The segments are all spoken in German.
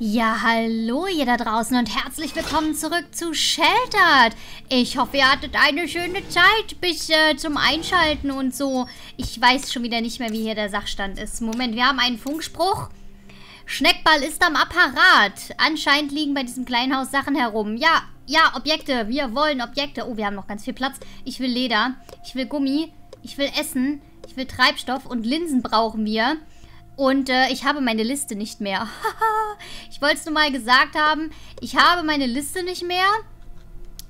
Ja, hallo ihr da draußen und herzlich willkommen zurück zu Sheltered. Ich hoffe, ihr hattet eine schöne Zeit bis äh, zum Einschalten und so. Ich weiß schon wieder nicht mehr, wie hier der Sachstand ist. Moment, wir haben einen Funkspruch. Schneckball ist am Apparat. Anscheinend liegen bei diesem kleinen Haus Sachen herum. Ja, ja, Objekte. Wir wollen Objekte. Oh, wir haben noch ganz viel Platz. Ich will Leder. Ich will Gummi. Ich will Essen. Ich will Treibstoff und Linsen brauchen wir. Und äh, ich habe meine Liste nicht mehr. ich wollte es nur mal gesagt haben. Ich habe meine Liste nicht mehr.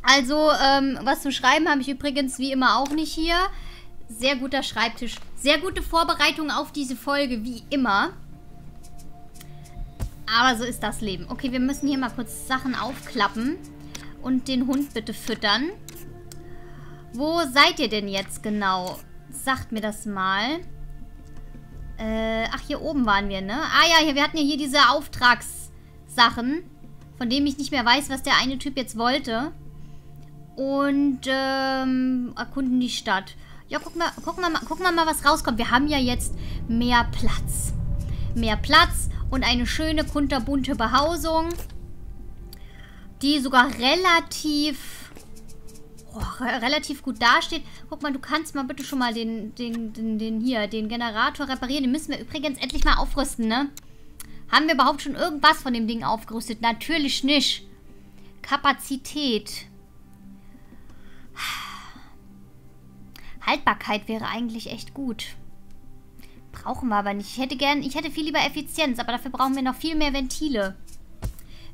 Also, ähm, was zum Schreiben habe ich übrigens wie immer auch nicht hier. Sehr guter Schreibtisch. Sehr gute Vorbereitung auf diese Folge, wie immer. Aber so ist das Leben. Okay, wir müssen hier mal kurz Sachen aufklappen. Und den Hund bitte füttern. Wo seid ihr denn jetzt genau? Sagt mir das mal. Äh, ach, hier oben waren wir, ne? Ah ja, hier, wir hatten ja hier diese Auftragssachen, von denen ich nicht mehr weiß, was der eine Typ jetzt wollte. Und, ähm, erkunden die Stadt. Ja, gucken wir, gucken, wir mal, gucken wir mal, was rauskommt. Wir haben ja jetzt mehr Platz. Mehr Platz und eine schöne, kunterbunte Behausung, die sogar relativ oh, relativ gut dasteht. Guck mal, du kannst mal bitte schon mal den, den, den, den hier, den Generator reparieren. Den müssen wir übrigens endlich mal aufrüsten, ne? Haben wir überhaupt schon irgendwas von dem Ding aufgerüstet? Natürlich nicht. Kapazität. Haltbarkeit wäre eigentlich echt gut. Brauchen wir aber nicht. Ich hätte gern, ich hätte viel lieber Effizienz, aber dafür brauchen wir noch viel mehr Ventile.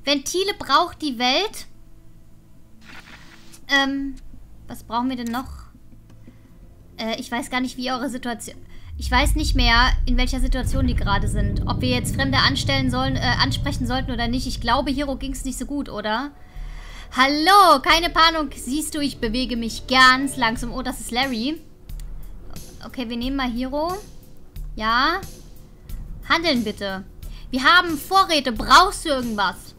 Ventile braucht die Welt. Ähm, was brauchen wir denn noch? Äh, ich weiß gar nicht, wie eure Situation... Ich weiß nicht mehr, in welcher Situation die gerade sind. Ob wir jetzt Fremde anstellen sollen, äh, ansprechen sollten oder nicht. Ich glaube, Hero ging es nicht so gut, oder? Hallo, keine Panik. Siehst du, ich bewege mich ganz langsam. Oh, das ist Larry. Okay, wir nehmen mal Hero. Ja. Handeln bitte. Wir haben Vorräte. Brauchst du irgendwas?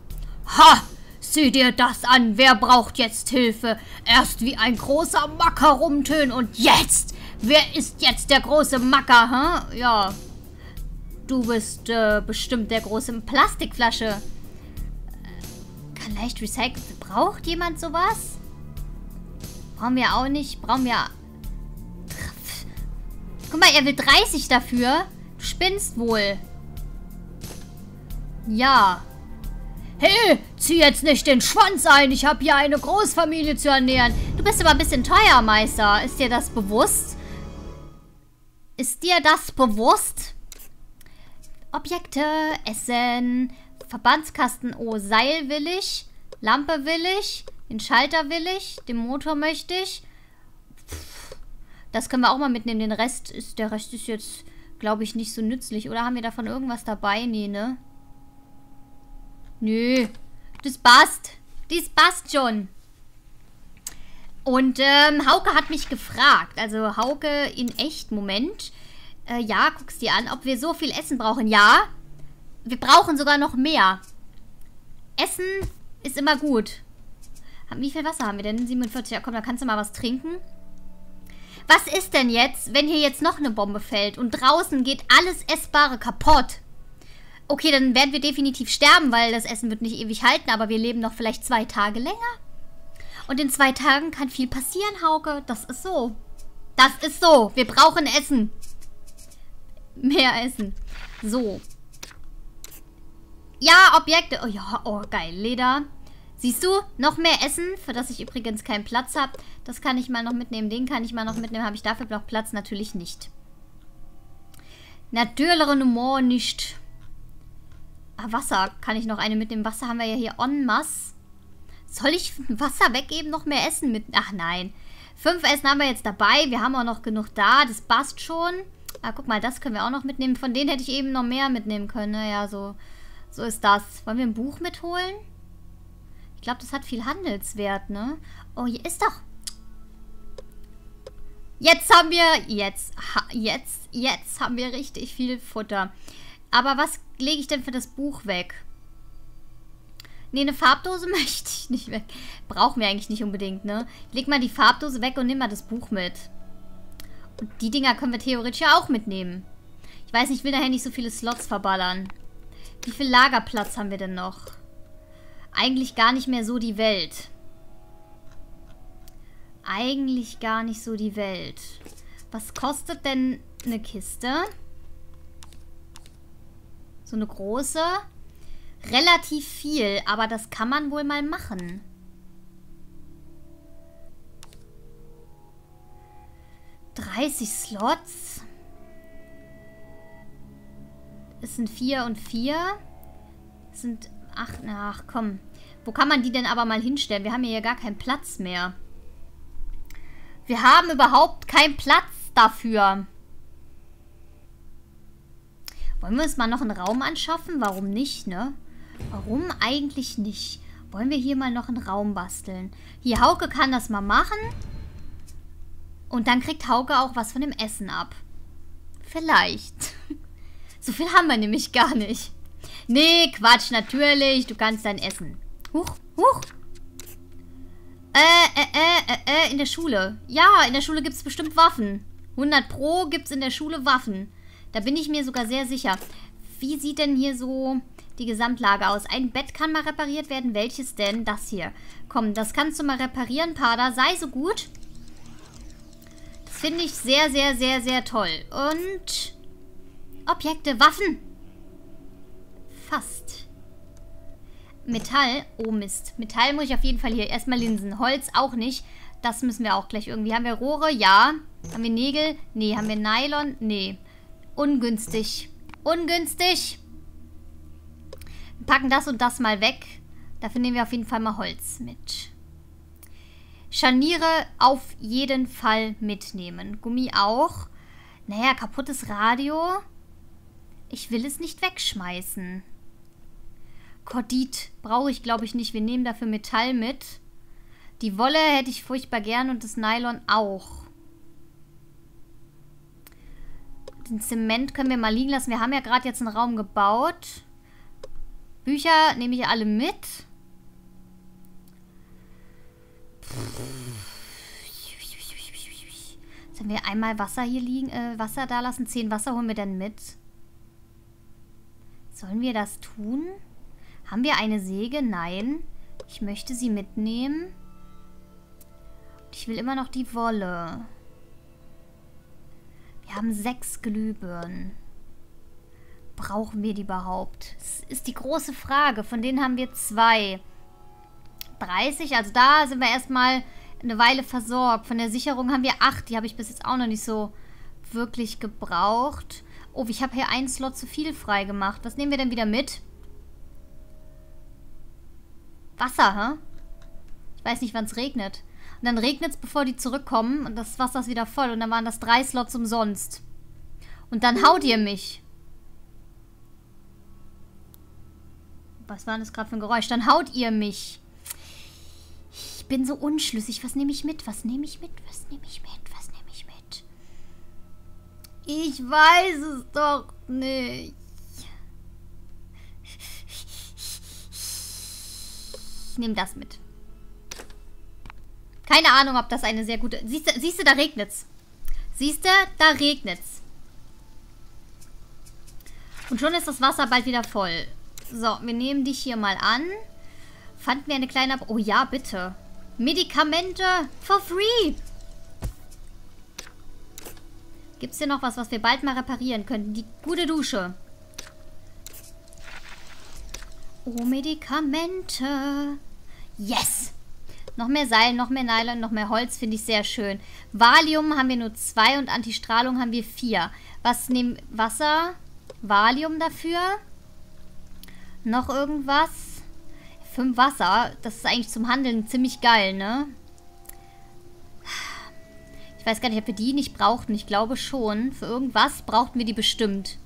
Ha! Sieh dir das an, wer braucht jetzt Hilfe? Erst wie ein großer Macker rumtönen und jetzt? Wer ist jetzt der große Macker, hä? Ja. Du bist äh, bestimmt der große Plastikflasche. Äh, kann leicht recycelt. Braucht jemand sowas? Brauchen wir auch nicht. Brauchen wir... Guck mal, er will 30 dafür. Du spinnst wohl. Ja. Hey, zieh jetzt nicht den Schwanz ein. Ich habe hier eine Großfamilie zu ernähren. Du bist aber ein bisschen teuer, Meister. Ist dir das bewusst? Ist dir das bewusst? Objekte, Essen, Verbandskasten. Oh, Seil will ich. Lampe will ich. Den Schalter will ich. Den Motor möchte ich. Das können wir auch mal mitnehmen. Den Rest ist, der Rest ist jetzt, glaube ich, nicht so nützlich. Oder haben wir davon irgendwas dabei? Nee, ne? Nö. Das passt. Das passt schon. Und ähm, Hauke hat mich gefragt, also Hauke in echt, Moment. Äh, ja, guck's dir an, ob wir so viel Essen brauchen. Ja, wir brauchen sogar noch mehr. Essen ist immer gut. Wie viel Wasser haben wir denn? 47. Ja, komm, da kannst du mal was trinken. Was ist denn jetzt, wenn hier jetzt noch eine Bombe fällt und draußen geht alles Essbare kaputt? Okay, dann werden wir definitiv sterben, weil das Essen wird nicht ewig halten, aber wir leben noch vielleicht zwei Tage länger. Und in zwei Tagen kann viel passieren, Hauke. Das ist so. Das ist so. Wir brauchen Essen. Mehr Essen. So. Ja, Objekte. Oh ja, oh geil. Leder. Siehst du? Noch mehr Essen, für das ich übrigens keinen Platz habe. Das kann ich mal noch mitnehmen. Den kann ich mal noch mitnehmen. Habe ich dafür noch Platz? Natürlich nicht. Natürlich nicht. Ah, Wasser. Kann ich noch eine mitnehmen? Wasser haben wir ja hier en masse. Soll ich Wasser weggeben? Noch mehr Essen mit... Ach nein. Fünf Essen haben wir jetzt dabei. Wir haben auch noch genug da. Das passt schon. Ah, guck mal, das können wir auch noch mitnehmen. Von denen hätte ich eben noch mehr mitnehmen können. Naja, so, so ist das. Wollen wir ein Buch mitholen? Ich glaube, das hat viel Handelswert, ne? Oh, hier ist doch... Jetzt haben wir... Jetzt, jetzt, jetzt haben wir richtig viel Futter. Aber was lege ich denn für das Buch weg? Nee, eine Farbdose möchte ich nicht weg. Brauchen wir eigentlich nicht unbedingt, ne? Ich leg mal die Farbdose weg und nimm mal das Buch mit. Und die Dinger können wir theoretisch ja auch mitnehmen. Ich weiß nicht, ich will daher nicht so viele Slots verballern. Wie viel Lagerplatz haben wir denn noch? Eigentlich gar nicht mehr so die Welt. Eigentlich gar nicht so die Welt. Was kostet denn eine Kiste? So eine große? Relativ viel, aber das kann man wohl mal machen. Dreißig Slots? Es sind vier und vier. Es sind acht. Ach, komm. Wo kann man die denn aber mal hinstellen? Wir haben hier ja gar keinen Platz mehr. Wir haben überhaupt keinen Platz dafür. Wollen wir uns mal noch einen Raum anschaffen? Warum nicht, ne? Warum eigentlich nicht? Wollen wir hier mal noch einen Raum basteln? Hier, Hauke kann das mal machen. Und dann kriegt Hauke auch was von dem Essen ab. Vielleicht. So viel haben wir nämlich gar nicht. Nee, Quatsch, natürlich. Du kannst dein Essen. Huch, huch. Äh, äh, äh, äh, äh, in der Schule. Ja, in der Schule gibt es bestimmt Waffen. 100 Pro gibt es in der Schule Waffen. Da bin ich mir sogar sehr sicher. Wie sieht denn hier so die Gesamtlage aus? Ein Bett kann mal repariert werden. Welches denn? Das hier. Komm, das kannst du mal reparieren, Pada. Sei so gut. Das finde ich sehr, sehr, sehr, sehr toll. Und Objekte, Waffen. Fast. Metall. Oh Mist. Metall muss ich auf jeden Fall hier. Erstmal Linsen. Holz auch nicht. Das müssen wir auch gleich irgendwie. Haben wir Rohre? Ja. Haben wir Nägel? Nee. Haben wir Nylon? Nee. Ungünstig. Ungünstig. Wir packen das und das mal weg. Dafür nehmen wir auf jeden Fall mal Holz mit. Scharniere auf jeden Fall mitnehmen. Gummi auch. Naja, kaputtes Radio. Ich will es nicht wegschmeißen. Kordit brauche ich, glaube ich, nicht. Wir nehmen dafür Metall mit. Die Wolle hätte ich furchtbar gern und das Nylon auch. Den Zement können wir mal liegen lassen. Wir haben ja gerade jetzt einen Raum gebaut. Bücher nehme ich alle mit. Sollen wir einmal Wasser hier liegen, äh, Wasser da lassen? Zehn Wasser holen wir dann mit. Sollen wir das tun? Haben wir eine Säge? Nein. Ich möchte sie mitnehmen. Ich will immer noch die Wolle. Wir haben sechs Glühbirnen. Brauchen wir die überhaupt? Das ist die große Frage. Von denen haben wir zwei. 30, also da sind wir erstmal eine Weile versorgt. Von der Sicherung haben wir acht. Die habe ich bis jetzt auch noch nicht so wirklich gebraucht. Oh, ich habe hier einen Slot zu viel frei gemacht. Was nehmen wir denn wieder mit? Wasser, hä? Ich weiß nicht, wann es regnet. Und dann regnet es, bevor die zurückkommen. Und das Wasser ist wieder voll. Und dann waren das drei Slots umsonst. Und dann haut ihr mich. Was war das gerade für ein Geräusch? Dann haut ihr mich. Ich bin so unschlüssig. Was nehme ich mit? Was nehme ich mit? Was nehme ich mit? Ich weiß es doch nicht. Ich nehme das mit. Keine Ahnung, ob das eine sehr gute... Siehst du, siehst du da regnet's. Siehst du, da regnet's. Und schon ist das Wasser bald wieder voll. So, wir nehmen dich hier mal an. Fanden wir eine kleine... Ab oh ja, bitte. Medikamente for free. Gibt es hier noch was, was wir bald mal reparieren könnten? Die gute Dusche. Oh, Medikamente. Yes! Noch mehr Seil, noch mehr Nylon, noch mehr Holz finde ich sehr schön. Valium haben wir nur zwei und Antistrahlung haben wir vier. Was nehmen Wasser? Valium dafür? Noch irgendwas? Fünf Wasser. Das ist eigentlich zum Handeln ziemlich geil, ne? Ich weiß gar nicht, ob wir die nicht brauchten. Ich glaube schon. Für irgendwas brauchten wir die bestimmt.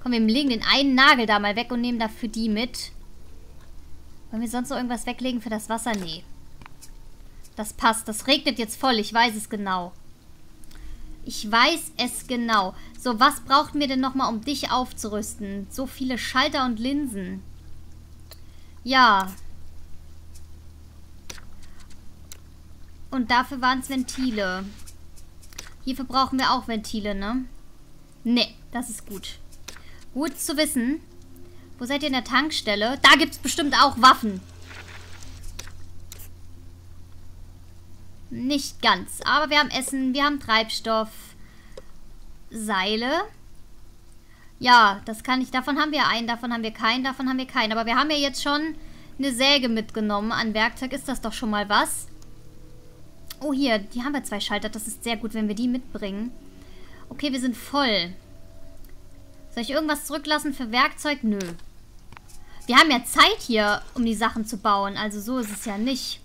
Komm, wir legen den einen Nagel da mal weg und nehmen dafür die mit. Wollen wir sonst noch irgendwas weglegen für das Wasser? Nee. Das passt. Das regnet jetzt voll. Ich weiß es genau. Ich weiß es genau. So, was brauchten wir denn nochmal, um dich aufzurüsten? So viele Schalter und Linsen. Ja, Und dafür waren es Ventile. Hierfür brauchen wir auch Ventile, ne? Ne, das ist gut. Gut zu wissen. Wo seid ihr in der Tankstelle? Da gibt es bestimmt auch Waffen. Nicht ganz. Aber wir haben Essen, wir haben Treibstoff, Seile. Ja, das kann ich. Davon haben wir einen, davon haben wir keinen, davon haben wir keinen. Aber wir haben ja jetzt schon eine Säge mitgenommen. An Werkzeug ist das doch schon mal was. Oh, hier, die haben wir zwei Schalter. Das ist sehr gut, wenn wir die mitbringen. Okay, wir sind voll. Soll ich irgendwas zurücklassen für Werkzeug? Nö. Wir haben ja Zeit hier, um die Sachen zu bauen. Also so ist es ja nicht.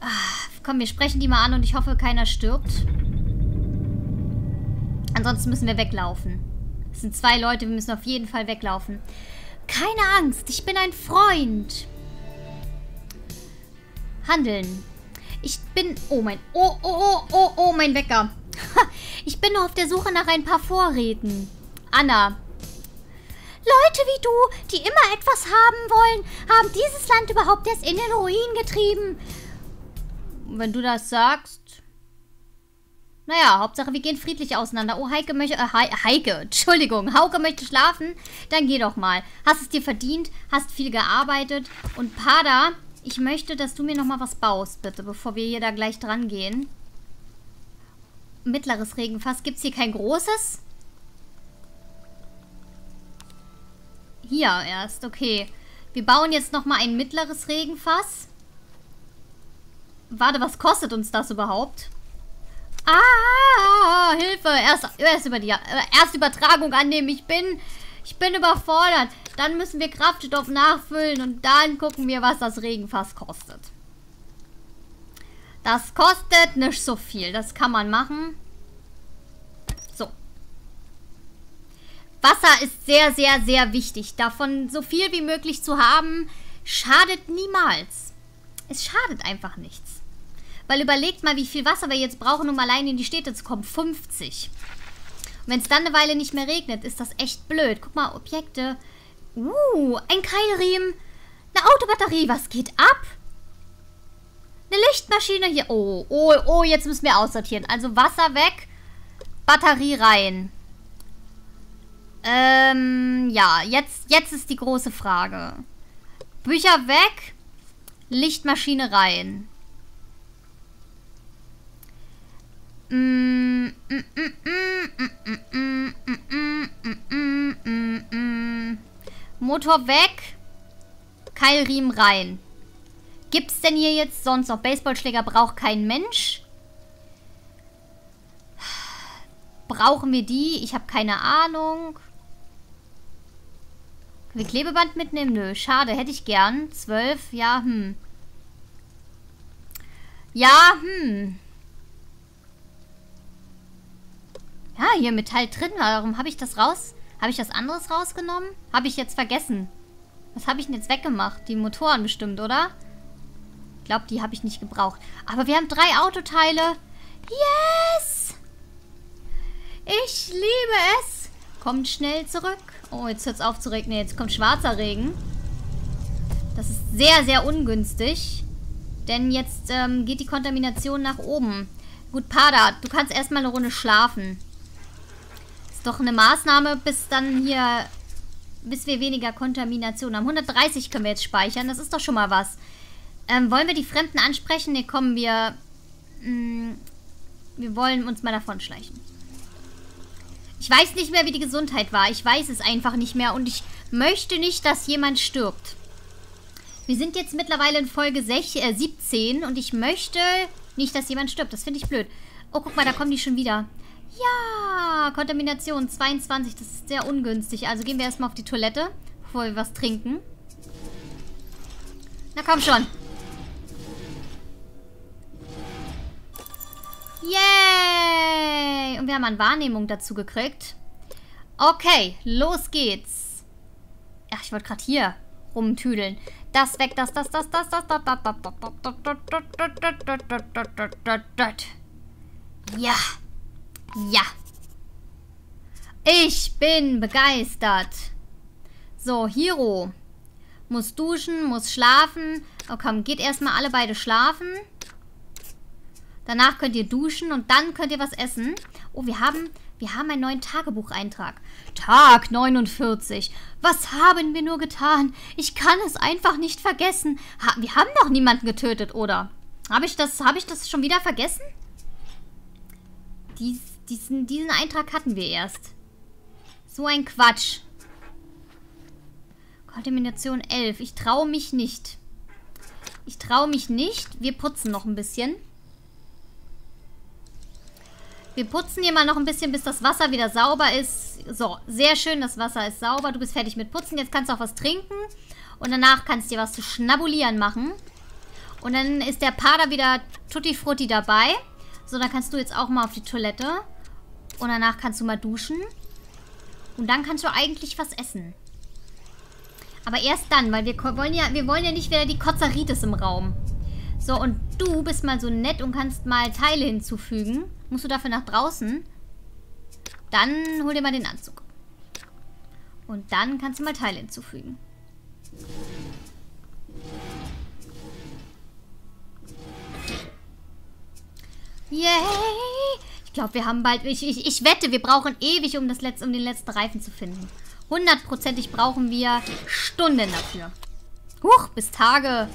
Ach, komm, wir sprechen die mal an und ich hoffe, keiner stirbt. Ansonsten müssen wir weglaufen. Es sind zwei Leute, wir müssen auf jeden Fall weglaufen. Keine Angst, ich bin ein Freund. Handeln. Ich bin... Oh, mein... Oh, oh, oh, oh, oh, mein Wecker. ich bin nur auf der Suche nach ein paar Vorräten. Anna. Leute wie du, die immer etwas haben wollen, haben dieses Land überhaupt erst in den Ruin getrieben. Wenn du das sagst... Naja, Hauptsache wir gehen friedlich auseinander. Oh, Heike möchte... Äh, Heike, Entschuldigung. Hauke möchte schlafen. Dann geh doch mal. Hast es dir verdient, hast viel gearbeitet. Und Pada, ich möchte, dass du mir nochmal was baust, bitte, bevor wir hier da gleich dran gehen. Mittleres Regenfass. Gibt es hier kein großes? Hier erst, okay. Wir bauen jetzt nochmal ein mittleres Regenfass. Warte, was kostet uns das überhaupt? Ah, Hilfe. Erst, erst, über die, äh, erst Übertragung annehmen. Ich bin, ich bin überfordert. Dann müssen wir Kraftstoff nachfüllen und dann gucken wir, was das Regenfass kostet. Das kostet nicht so viel. Das kann man machen. So. Wasser ist sehr, sehr, sehr wichtig. Davon so viel wie möglich zu haben, schadet niemals. Es schadet einfach nichts. Weil überlegt mal, wie viel Wasser wir jetzt brauchen, um allein in die Städte zu kommen. 50. Und wenn es dann eine Weile nicht mehr regnet, ist das echt blöd. Guck mal, Objekte. Uh, ein Keilriemen. Eine Autobatterie. Was geht ab? Eine Lichtmaschine hier. Oh, oh, oh, jetzt müssen wir aussortieren. Also Wasser weg, Batterie rein. Ähm, ja, jetzt, jetzt ist die große Frage. Bücher weg, Lichtmaschine rein. Motor weg. Keilriemen rein. Gibt's denn hier jetzt sonst noch? Baseballschläger braucht kein Mensch. Brauchen wir die? Ich habe keine Ahnung. Können wir Klebeband mitnehmen? Nö, schade. Hätte ich gern. Zwölf, ja, hm. Ja, hm. Ja, hier Metall drin. Warum habe ich das raus? Habe ich das anderes rausgenommen? Habe ich jetzt vergessen. Was habe ich denn jetzt weggemacht? Die Motoren bestimmt, oder? Ich glaube, die habe ich nicht gebraucht. Aber wir haben drei Autoteile. Yes! Ich liebe es. Kommt schnell zurück. Oh, jetzt hört es auf zu regnen. Jetzt kommt schwarzer Regen. Das ist sehr, sehr ungünstig. Denn jetzt ähm, geht die Kontamination nach oben. Gut, Pada, du kannst erstmal eine Runde schlafen doch eine Maßnahme, bis dann hier, bis wir weniger Kontamination haben. 130 können wir jetzt speichern, das ist doch schon mal was. Ähm, wollen wir die Fremden ansprechen? Ne, kommen wir, mh, mm, wir wollen uns mal davon schleichen. Ich weiß nicht mehr, wie die Gesundheit war. Ich weiß es einfach nicht mehr und ich möchte nicht, dass jemand stirbt. Wir sind jetzt mittlerweile in Folge 6, äh, 17 und ich möchte nicht, dass jemand stirbt. Das finde ich blöd. Oh, guck mal, da kommen die schon wieder. Ja, Kontamination 22, das ist sehr ungünstig. Also gehen wir erstmal auf die Toilette, bevor wir was trinken. Na komm schon. Haben eine Wahrnehmung dazu gekriegt. Okay, los geht's. Ach, ich wollte gerade hier rumtüdeln. Das weg, das, das, das, das, das, das, das, das, das, das, das, das, Ja. Ja. Ich bin begeistert. So, Hiro. Muss duschen, muss schlafen. Oh komm, geht erstmal alle beide schlafen. Danach könnt ihr duschen und dann könnt ihr was essen. Oh, wir haben Wir haben einen neuen Tagebucheintrag. Tag 49. Was haben wir nur getan? Ich kann es einfach nicht vergessen. Ha wir haben doch niemanden getötet, oder? Habe ich, das, hab ich das schon wieder vergessen? Dies, diesen, diesen Eintrag hatten wir erst. So ein Quatsch. Kontamination 11. Ich traue mich nicht. Ich traue mich nicht. Wir putzen noch ein bisschen. Wir putzen hier mal noch ein bisschen, bis das Wasser wieder sauber ist. So, sehr schön, das Wasser ist sauber. Du bist fertig mit Putzen. Jetzt kannst du auch was trinken. Und danach kannst du dir was zu schnabulieren machen. Und dann ist der Pader wieder tutti frutti dabei. So, dann kannst du jetzt auch mal auf die Toilette. Und danach kannst du mal duschen. Und dann kannst du eigentlich was essen. Aber erst dann, weil wir wollen ja, wir wollen ja nicht wieder die Kotzeritis im Raum. So, und du bist mal so nett und kannst mal Teile hinzufügen. Musst du dafür nach draußen? Dann hol dir mal den Anzug. Und dann kannst du mal Teile hinzufügen. Yay! Ich glaube, wir haben bald... Ich, ich, ich wette, wir brauchen ewig, um, das Letz-, um den letzten Reifen zu finden. Hundertprozentig brauchen wir Stunden dafür. Huch, bis Tage,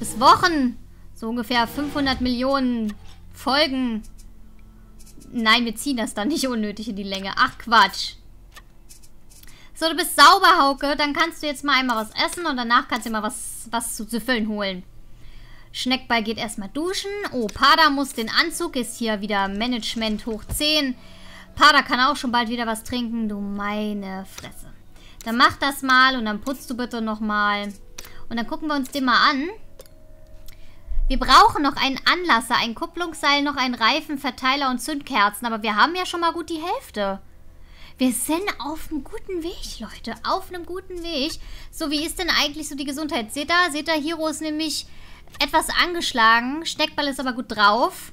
bis Wochen. So ungefähr 500 Millionen Folgen. Nein, wir ziehen das dann nicht unnötig in die Länge. Ach, Quatsch. So, du bist sauber, Hauke. Dann kannst du jetzt mal einmal was essen und danach kannst du mal was, was zu, zu füllen holen. Schneckball geht erstmal duschen. Oh, Pada muss den Anzug. Ist hier wieder Management hoch 10. Pada kann auch schon bald wieder was trinken. Du meine Fresse. Dann mach das mal und dann putzt du bitte nochmal. Und dann gucken wir uns den mal an. Wir brauchen noch einen Anlasser, ein Kupplungsseil, noch einen Reifen, Verteiler und Zündkerzen. Aber wir haben ja schon mal gut die Hälfte. Wir sind auf einem guten Weg, Leute. Auf einem guten Weg. So, wie ist denn eigentlich so die Gesundheit? Seht ihr? Seht ihr, Hiro ist nämlich etwas angeschlagen. Steckball ist aber gut drauf.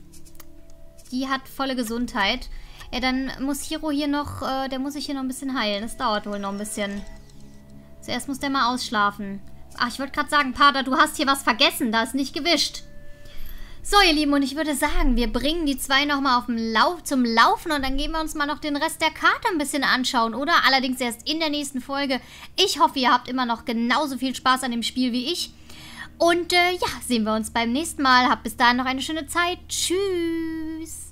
Die hat volle Gesundheit. Ja, dann muss Hiro hier noch, äh, der muss sich hier noch ein bisschen heilen. Das dauert wohl noch ein bisschen. Zuerst muss der mal ausschlafen. Ach, ich wollte gerade sagen, Pater, du hast hier was vergessen. Da ist nicht gewischt. So, ihr Lieben, und ich würde sagen, wir bringen die zwei nochmal Lauf, zum Laufen und dann gehen wir uns mal noch den Rest der Karte ein bisschen anschauen, oder? Allerdings erst in der nächsten Folge. Ich hoffe, ihr habt immer noch genauso viel Spaß an dem Spiel wie ich. Und äh, ja, sehen wir uns beim nächsten Mal. Habt bis dahin noch eine schöne Zeit. Tschüss.